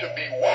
to be one.